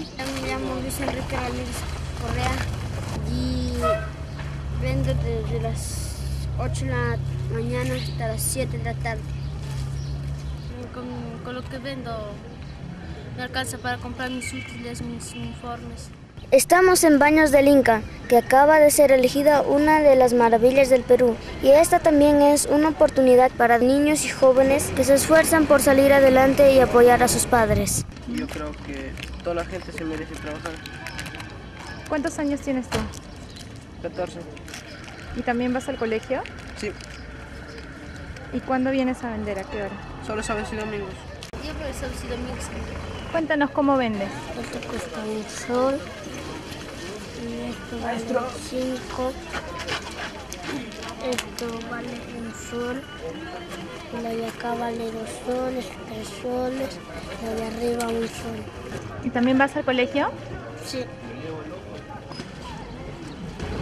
Me llamo Luis Enrique Ramírez Correa y vendo desde las 8 de la mañana hasta las 7 de la tarde. Con, con lo que vendo me alcanza para comprar mis útiles, mis uniformes. Estamos en Baños del Inca, que acaba de ser elegida una de las maravillas del Perú. Y esta también es una oportunidad para niños y jóvenes que se esfuerzan por salir adelante y apoyar a sus padres. Yo creo que toda la gente se merece trabajar. ¿Cuántos años tienes tú? 14. ¿Y también vas al colegio? Sí, ¿Y cuándo vienes a vender? ¿A qué hora? solo sábados y domingos. Yo he sido mix. Cuéntanos cómo vendes. Esto cuesta un sol, y esto vale 5, esto vale un sol, y la de acá vale dos soles, tres soles, y la de arriba un sol. ¿Y también vas al colegio? Sí.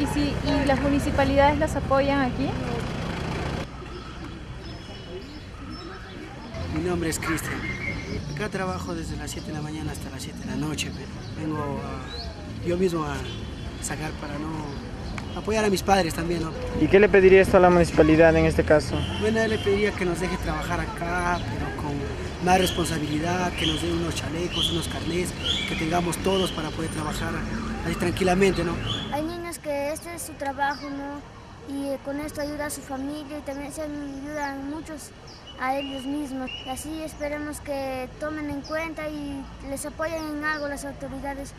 ¿Y, si, y las municipalidades los apoyan aquí? Mi nombre es Cristian. Acá trabajo desde las 7 de la mañana hasta las 7 de la noche. Vengo a- yo mismo a sacar para no apoyar a mis padres también. ¿no? ¿Y qué le pedirías tú a la municipalidad en este caso? Bueno, le pediría que nos deje trabajar acá, pero con más responsabilidad, que nos den unos chalecos, unos carnés, que tengamos todos para poder trabajar ahí tranquilamente, ¿no? Hay niños que este es su trabajo, ¿no? Y con esto ayuda a su familia y también se ayudan muchos a ellos mismos. Así esperemos que tomen en cuenta y les apoyen en algo las autoridades.